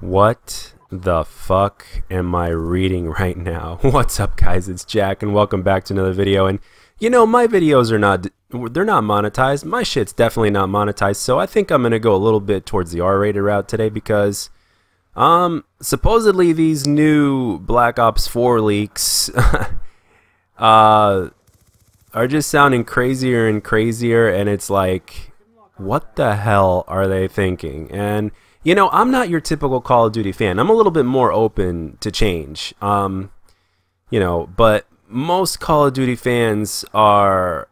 What the fuck am I reading right now? What's up guys, it's Jack and welcome back to another video and you know my videos are not they're not monetized. My shit's definitely not monetized so I think I'm going to go a little bit towards the R-rated route today because um supposedly these new Black Ops 4 leaks uh are just sounding crazier and crazier and it's like what the hell are they thinking? And you know, I'm not your typical Call of Duty fan. I'm a little bit more open to change. Um, you know, but most Call of Duty fans are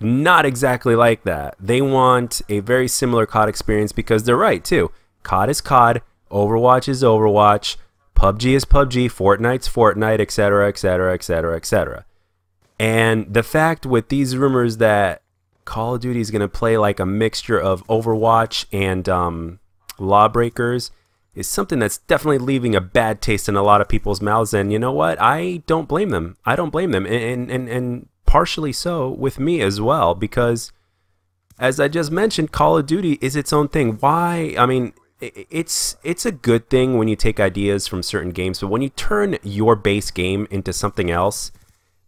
not exactly like that. They want a very similar COD experience because they're right too. COD is COD, Overwatch is Overwatch, PUBG is PUBG, Fortnite's Fortnite, etc., etc., etc., etc. And the fact with these rumors that Call of Duty is going to play like a mixture of Overwatch and um, Lawbreakers is something that's definitely leaving a bad taste in a lot of people's mouths. And you know what? I don't blame them. I don't blame them. And, and, and partially so with me as well, because as I just mentioned, Call of Duty is its own thing. Why? I mean, it's it's a good thing when you take ideas from certain games, but when you turn your base game into something else,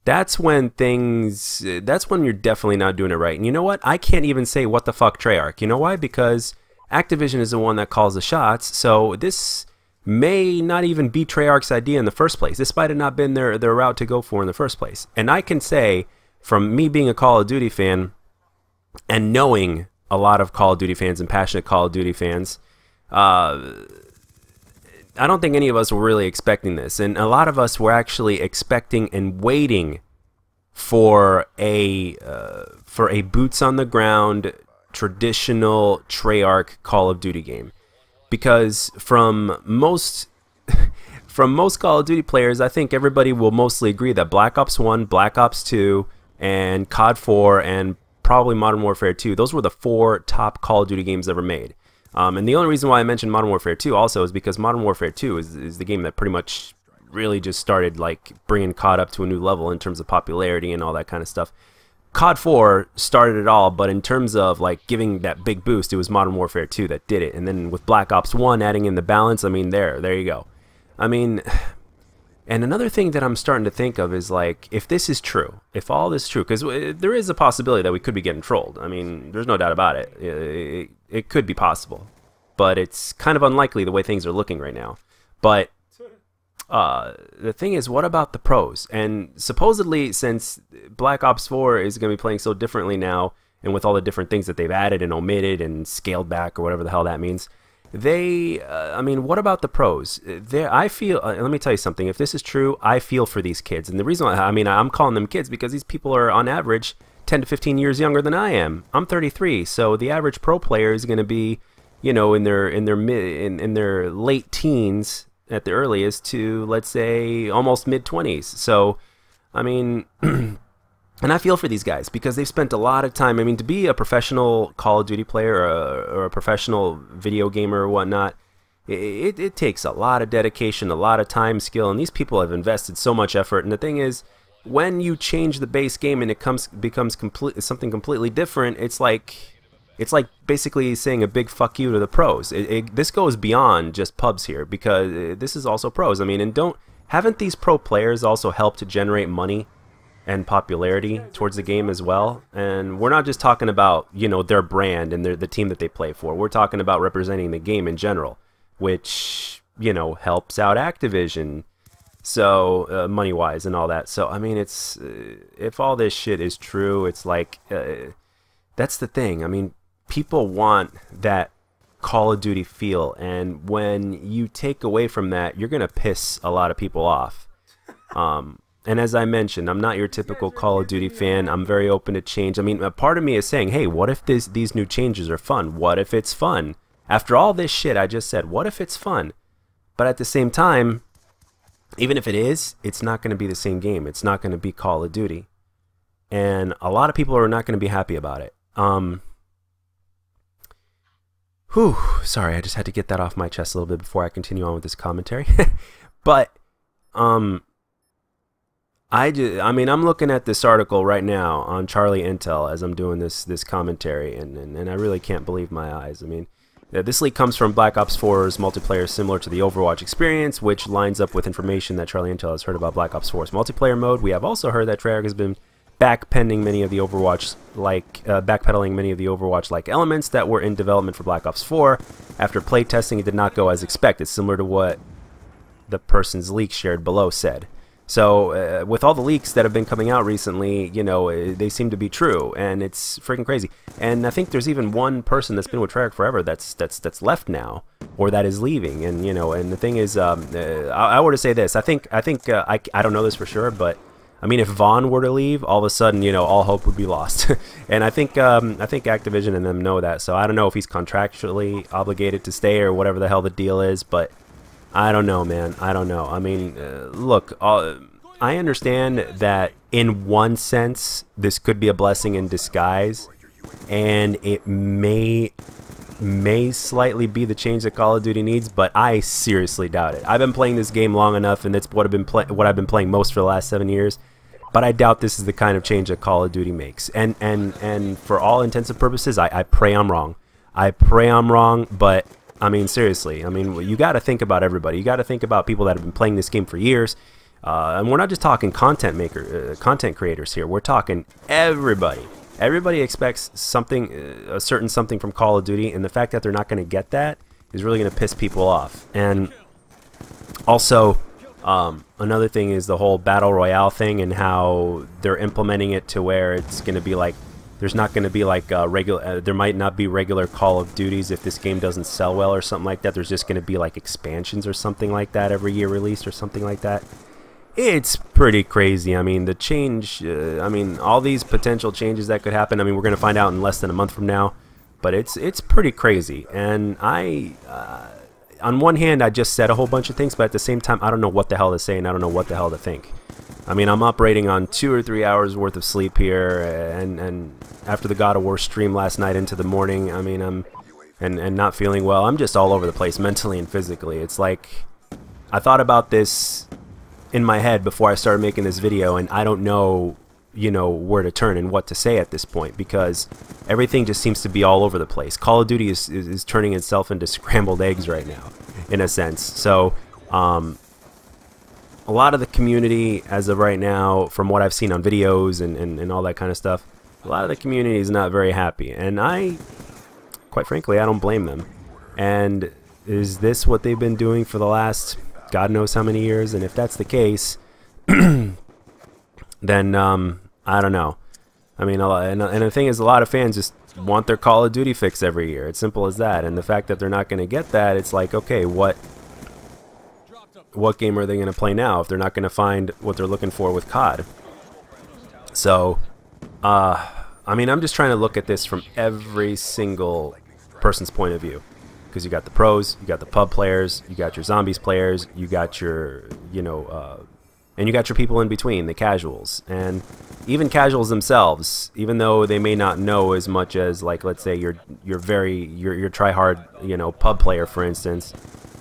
that's when things that's when you're definitely not doing it right. And you know what? I can't even say what the fuck Treyarch. You know why? Because Activision is the one that calls the shots. So this may not even be Treyarch's idea in the first place. This might have not been their their route to go for in the first place. And I can say from me being a Call of Duty fan and knowing a lot of Call of Duty fans and passionate Call of Duty fans, uh, I don't think any of us were really expecting this, and a lot of us were actually expecting and waiting for a uh, for a boots on the ground traditional Treyarch Call of Duty game, because from most from most Call of Duty players, I think everybody will mostly agree that Black Ops One, Black Ops Two, and COD Four, and probably Modern Warfare 2. Those were the four top Call of Duty games ever made. Um, and the only reason why I mentioned Modern Warfare 2 also is because Modern Warfare 2 is, is the game that pretty much really just started like bringing COD up to a new level in terms of popularity and all that kind of stuff. COD 4 started it all, but in terms of like giving that big boost, it was Modern Warfare 2 that did it. And then with Black Ops 1 adding in the balance, I mean, there, there you go. I mean, and another thing that I'm starting to think of is like, if this is true, if all this is true, because there is a possibility that we could be getting trolled. I mean, there's no doubt about it. It, it. could be possible, but it's kind of unlikely the way things are looking right now. But uh, the thing is, what about the pros? And supposedly, since Black Ops 4 is going to be playing so differently now, and with all the different things that they've added and omitted and scaled back or whatever the hell that means, they uh, i mean what about the pros there i feel uh, let me tell you something if this is true i feel for these kids and the reason why, i mean i'm calling them kids because these people are on average 10 to 15 years younger than i am i'm 33 so the average pro player is going to be you know in their in their mid in, in their late teens at the earliest to let's say almost mid 20s so i mean and I feel for these guys because they've spent a lot of time. I mean, to be a professional Call of Duty player or a, or a professional video gamer or whatnot, it, it, takes a lot of dedication, a lot of time, skill, and these people have invested so much effort. And the thing is, when you change the base game and it comes becomes complete something completely different, it's like it's like basically saying a big fuck you to the pros. It, it, this goes beyond just pubs here because uh, this is also pros. I mean, and don't haven't these pro players also helped to generate money and popularity towards the game as well. And we're not just talking about, you know, their brand and their, the team that they play for. We're talking about representing the game in general, which, you know, helps out Activision. So, uh, money wise and all that. So, I mean, it's, uh, if all this shit is true, it's like, uh, that's the thing. I mean, people want that Call of Duty feel. And when you take away from that, you're going to piss a lot of people off. Um, and as I mentioned, I'm not your typical Call of Duty fan. I'm very open to change. I mean, a part of me is saying, hey, what if this, these new changes are fun? What if it's fun? After all this shit I just said, what if it's fun? But at the same time, even if it is, it's not going to be the same game. It's not going to be Call of Duty. And a lot of people are not going to be happy about it. Um, whew, sorry, I just had to get that off my chest a little bit before I continue on with this commentary. but, um, I just, I mean, I'm looking at this article right now on Charlie Intel as I'm doing this this commentary, and, and, and I really can't believe my eyes. I mean, Uh, this leak comes from Black Ops 4's multiplayer similar to the Overwatch experience, which lines up with information that Charlie Intel has heard about Black Ops 4's multiplayer mode. We have also heard that Treyarch has been backpending many of the Overwatch like uh, backpedaling many of the Overwatch like elements that were in development for Black Ops 4. After playtesting, it did not go as expected, similar to what the person's leak shared below said. So, uh, with all the leaks that have been coming out recently, you know, uh, they seem to be true, and it's freaking crazy. And I think there's even one person that's been with Treyarch forever that's that's that's left now, or that is leaving. And you know, and the thing is, um, uh, I, I were to say this, I think I think uh, I I don't know this for sure, but I mean, if Vaughn were to leave, all of a sudden, you know, all hope would be lost. and I think um, I think Activision and them know that. So I don't know if he's contractually obligated to stay or whatever the hell the deal is, but I don't know, man. I don't know. I mean, uh, look, uh, I understand that in one sense, this could be a blessing in disguise, and it may may slightly be the change that Call of Duty needs, but I seriously doubt it. I've been playing this game long enough, and it's what I've been what I've been playing most for the last seven years. But I doubt this is the kind of change that Call of Duty makes. And and and for all intents and purposes, I, I pray I'm wrong. I pray I'm wrong, but I mean seriously. I mean you got to think about everybody. You got to think about people that have been playing this game for years. Uh, and we're not just talking content maker, uh, content creators here. We're talking everybody. Everybody expects something, uh, a certain something from Call of Duty, and the fact that they're not going to get that is really going to piss people off. And also, um, another thing is the whole battle royale thing and how they're implementing it to where it's going to be like there's not going to be like uh, regular uh, there might not be regular Call of Duties if this game doesn't sell well or something like that. There's just going to be like expansions or something like that every year released or something like that. It's pretty crazy. I mean, the change, uh, I mean, all these potential changes that could happen. I mean, we're going to find out in less than a month from now, but it's it's pretty crazy. And I uh, on one hand, I just said a whole bunch of things, but at the same time, I don't know what the hell to say and I don't know what the hell to think. I mean, I'm operating on two or three hours worth of sleep here, and and after the God of War stream last night into the morning, I mean, I'm and and not feeling well. I'm just all over the place mentally and physically. It's like I thought about this in my head before I started making this video, and I don't know you know where to turn and what to say at this point because everything just seems to be all over the place. Call of Duty is, is, is turning itself into scrambled eggs right now, in a sense. So, um, a lot of the community, as of right now, from what I've seen on videos and, and, and all that kind of stuff, a lot of the community is not very happy. And I, quite frankly, I don't blame them. And is this what they've been doing for the last God knows how many years? And if that's the case, then um, I don't know. I mean, and, and the thing is, a lot of fans just want their Call of Duty fix every year. It's simple as that. And the fact that they're not going to get that, it's like, okay, what what game are they going to play now if they're not going to find what they're looking for with COD? So, uh, I mean, I'm just trying to look at this from every single person's point of view. Because you got the pros, you got the pub players, you got your zombies players, you got your, you know, uh, and you got your people in between, the casuals. And even casuals themselves, even though they may not know as much as like let's say you're you're very you're you're try hard, you know, pub player for instance,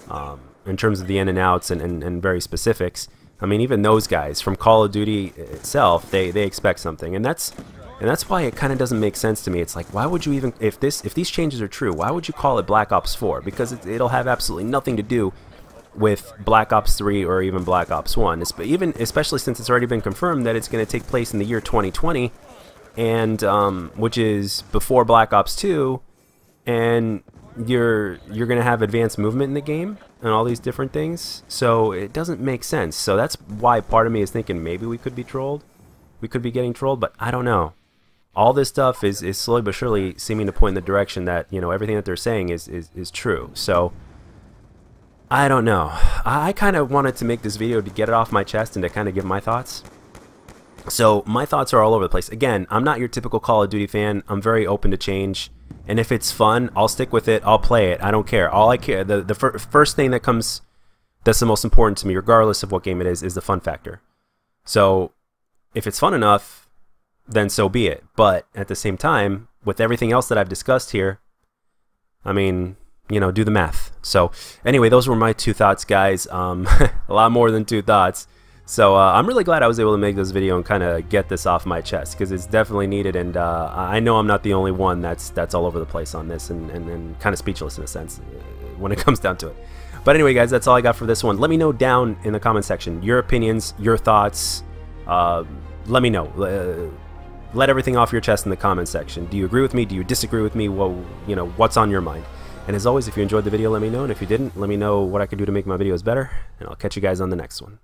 um, in terms of the in and outs and, and, and very specifics. I mean even those guys from Call of Duty itself, they, they expect something. And that's and that's why it kind of doesn't make sense to me. It's like, why would you even, if this, if these changes are true, why would you call it Black Ops 4? Because it, it'll have absolutely nothing to do with Black Ops 3 or even Black Ops 1. Even especially since it's already been confirmed that it's going to take place in the year 2020, and um, which is before Black Ops 2, and you're you're going to have advanced movement in the game and all these different things. So it doesn't make sense. So that's why part of me is thinking maybe we could be trolled. We could be getting trolled, but I don't know. All this stuff is, is slowly but surely seeming to point in the direction that you know everything that they're saying is is, is true. So I don't know. I kind of wanted to make this video to get it off my chest and to kind of give my thoughts. So my thoughts are all over the place. Again, I'm not your typical Call of Duty fan. I'm very open to change. And if it's fun, I'll stick with it. I'll play it. I don't care. All I care, the, the fir first thing that comes, that's the most important to me, regardless of what game it is, is the fun factor. So if it's fun enough, then so be it. But at the same time, with everything else that I've discussed here, I mean, you know, do the math. So anyway, those were my two thoughts, guys. Um, a lot more than two thoughts. So uh, I'm really glad I was able to make this video and kind of get this off my chest because it's definitely needed, and uh, I know I'm not the only one that's that's all over the place on this and, and, and kind of speechless in a sense uh, when it comes down to it. But anyway, guys, that's all I got for this one. Let me know down in the comment section your opinions, your thoughts. Uh, let me know. Uh, let everything off your chest in the comment section. Do you agree with me? Do you disagree with me? Well, you know, what's on your mind? And as always, if you enjoyed the video, let me know. And if you didn't, let me know what I could do to make my videos better. And I'll catch you guys on the next one.